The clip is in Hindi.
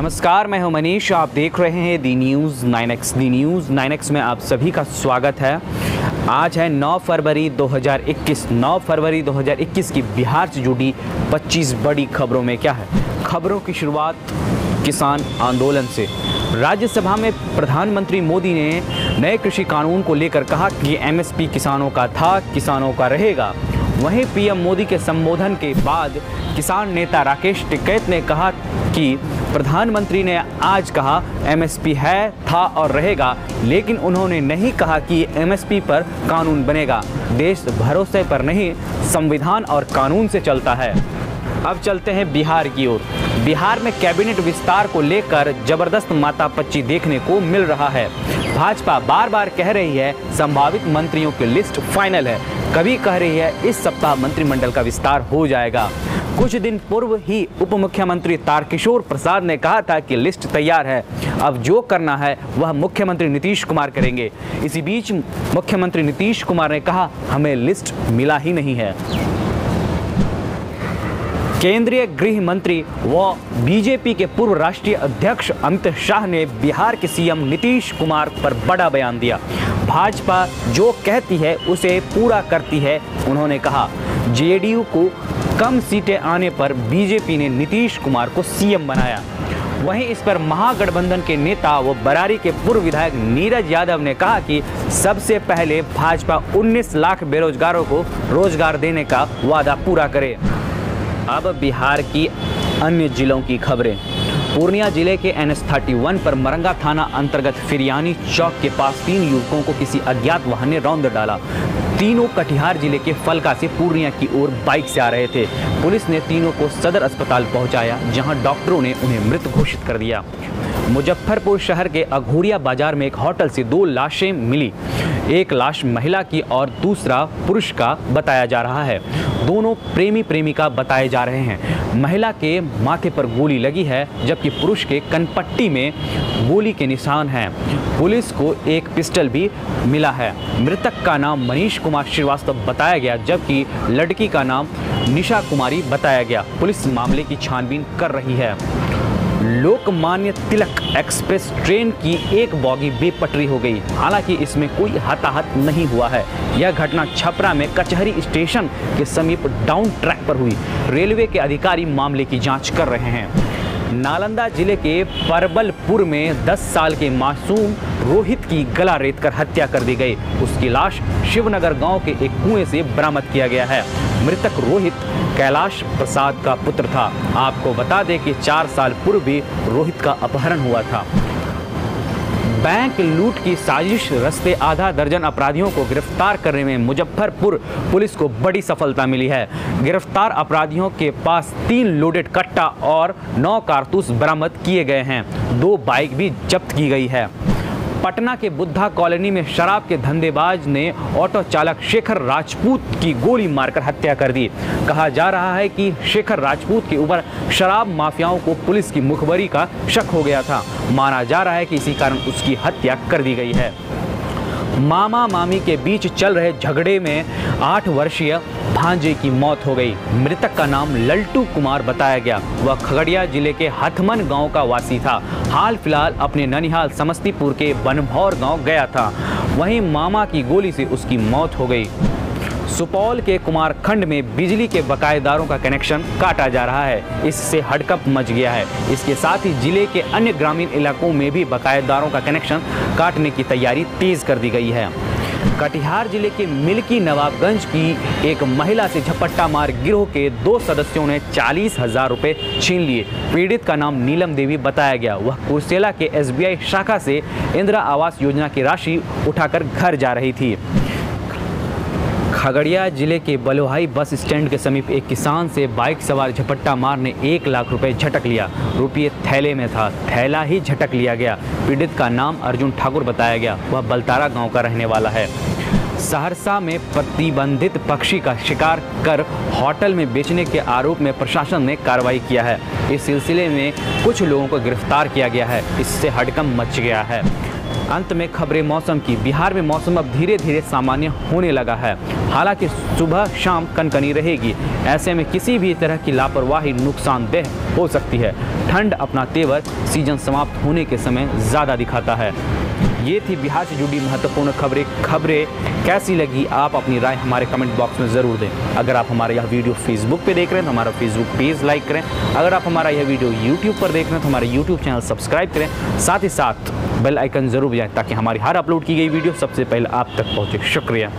नमस्कार, मैं हूँ मनीष। आप देख रहे हैं the news 9x the news 9x में आप सभी का स्वागत है। आज है 9 फरवरी 2021 9 फरवरी 2021 की बिहार से जुड़ी 25 बड़ी खबरों में क्या है? खबरों की शुरुआत किसान आंदोलन से। राज्यसभा में प्रधानमंत्री मोदी ने नए कृषि कानून को लेकर कहा कि एमएसपी किसानों का था, किसानों का रहेगा। वहीं पीएम मोदी के संबोधन के बाद किसान नेता राकेश टिकैत ने कहा कि प्रधानमंत्री ने आज कहा, एमएसपी है, था और रहेगा, लेकिन उन्होंने नहीं कहा कि एमएसपी पर कानून बनेगा। देश भरोसे पर नहीं, संविधान और कानून से चलता है। अब चलते हैं बिहार की ओर। बिहार में कैबिनेट विस्तार को लेकर ज़बरदस्त मातापच्ची देखने को मिल रहा है। भाजपा बार बार कह रही है, संभावित मंत्रियों की लिस्ट फाइनल है। कभी कह रही है, इस सप्ताह मंत्रिमंडल का विस्तार हो जाएगा। कुछ दिन पूर्व ही उप मुख्यमंत्री तारकिशोर प्रसाद ने कहा था कि लिस्ट तैयार है। अब जो करना है, वह मुख्यमंत्री नीतीश कुमार करेंगे। इसी बीच मुख्यमंत्री नीतीश कुमार ने कहा, हमें लिस्ट मिला ही नहीं है। केंद्रीय गृह मंत्री व बीजेपी के पूर्व राष्ट्रीय अध्यक्ष अमित शाह ने बिहार के सीएम नीतीश कुमार पर बड़ा बयान दिया। भाजपा जो कहती है, उसे पूरा करती है, उन्होंने कहा। जेडीयू को कम सीटें आने पर बीजेपी ने नीतीश कुमार को सीएम बनाया। वहीं इस पर महागठबंधन के नेता व बरारी के पूर्व विधायक नीरज यादव ने कहा कि सबसे पहले भाजपा 19 लाख बेरोजगारों को रोज़गार देने का वादा पूरा करे। अब बिहार की अन्य जिलों की खबरें। पूर्णिया ज़िले के एन एस थर्टी वन पर मरंगा थाना अंतर्गत फिरियानी चौक के पास तीन युवकों को किसी अज्ञात वाहन ने रौंद डाला। तीनों कटिहार ज़िले के फलका से पूर्णिया की ओर बाइक से आ रहे थे। पुलिस ने तीनों को सदर अस्पताल पहुँचाया, जहाँ डॉक्टरों ने उन्हें मृत घोषित कर दिया। मुजफ्फरपुर शहर के अघोरिया बाज़ार में एक होटल से दो लाशें मिली। एक लाश महिला की और दूसरा पुरुष का बताया जा रहा है। दोनों प्रेमी प्रेमिका बताए जा रहे हैं। महिला के माथे पर गोली लगी है, जबकि पुरुष के कनपट्टी में गोली के निशान हैं। पुलिस को एक पिस्टल भी मिला है। मृतक का नाम मनीष कुमार श्रीवास्तव बताया गया, जबकि लड़की का नाम निशा कुमारी बताया गया। पुलिस मामले की छानबीन कर रही है। लोकमान्य तिलक एक्सप्रेस ट्रेन की एक बॉगी बेपटरी हो गई। हालाँकि इसमें कोई हताहत नहीं हुआ है। यह घटना छपरा में कचहरी स्टेशन के समीप डाउन ट्रैक पर हुई। रेलवे के अधिकारी मामले की जाँच कर रहे हैं। नालंदा ज़िले के परबलपुर में 10 साल के मासूम रोहित की गला रेत कर हत्या कर दी गई। उसकी लाश शिवनगर गाँव के एक कुएँ से बरामद किया गया है। मृतक रोहित कैलाश प्रसाद का पुत्र था। आपको बता दें कि चार साल पूर्व भी रोहित का अपहरण हुआ था। बैंक लूट की साजिश, रस्ते आधा दर्जन अपराधियों को गिरफ़्तार करने में मुजफ्फरपुर पुलिस को बड़ी सफलता मिली है। गिरफ़्तार अपराधियों के पास तीन लोडेड कट्टा और नौ कारतूस बरामद किए गए हैं। दो बाइक भी जब्त की गई है। पटना के बुद्धा कॉलोनी में शराब के धंधेबाज ने ऑटो चालक शेखर राजपूत की गोली मारकर हत्या कर दी। कहा जा रहा है कि शेखर राजपूत के ऊपर शराब माफियाओं को पुलिस की मुखबरी का शक हो गया था। माना जा रहा है कि इसी कारण उसकी हत्या कर दी गई है। मामा मामी के बीच चल रहे झगड़े में आठ वर्षीय भांजे की मौत हो गई। मृतक का नाम लल्टू कुमार बताया गया। वह खगड़िया ज़िले के हथमन गाँव का वासी था। हाल फ़िलहाल अपने ननिहाल समस्तीपुर के बनभौर गाँव गया था। वहीं मामा की गोली से उसकी मौत हो गई। सुपौल के कुमारखंड में बिजली के बकायेदारों का कनेक्शन काटा जा रहा है। इससे हड़कप मच गया है। इसके साथ ही ज़िले के अन्य ग्रामीण इलाकों में भी बकायेदारों का कनेक्शन काटने की तैयारी तेज कर दी गई है। कटिहार ज़िले के मिल्की नवाबगंज की एक महिला से झपट्टा मार गिरोह के दो सदस्यों ने चालीस हज़ार रुपये छीन लिए। पीड़ित का नाम नीलम देवी बताया गया। वह कुर्सेला के एसबीआई शाखा से इंदिरा आवास योजना की राशि उठाकर घर जा रही थी। खगड़िया ज़िले के बलोहाई बस स्टैंड के समीप एक किसान से बाइक सवार झपट्टा मार ने एक लाख रुपए झटक लिया। रुपये थैले में था। थैला ही झटक लिया गया। पीड़ित का नाम अर्जुन ठाकुर बताया गया। वह बलतारा गाँव का रहने वाला है। सहरसा में प्रतिबंधित पक्षी का शिकार कर होटल में बेचने के आरोप में प्रशासन ने कार्रवाई किया है। इस सिलसिले में कुछ लोगों को गिरफ़्तार किया गया है। इससे हड़कम मच गया है। अंत में खबरें मौसम की। बिहार में मौसम अब धीरे धीरे सामान्य होने लगा है। हालाँकि सुबह शाम कनकनी रहेगी। ऐसे में किसी भी तरह की लापरवाही, नुकसानदेह हो सकती है। ठंड अपना तेवर सीज़न समाप्त होने के समय ज़्यादा दिखाता है। ये थी बिहार से जुड़ी महत्वपूर्ण खबरें। खबरें कैसी लगी? आप अपनी राय हमारे कमेंट बॉक्स में ज़रूर दें। अगर आप हमारा यह वीडियो फेसबुक पे देख रहे हैं तो हमारा फेसबुक पेज लाइक करें। अगर आप हमारा यह वीडियो यूट्यूब पर देख रहे हैं तो हमारे यूट्यूब चैनल सब्सक्राइब करें। साथ ही साथ बेल आइकन ज़रूर बजाएँ, ताकि हमारी हर अपलोड की गई वीडियो सबसे पहले आप तक पहुँचे। शुक्रिया।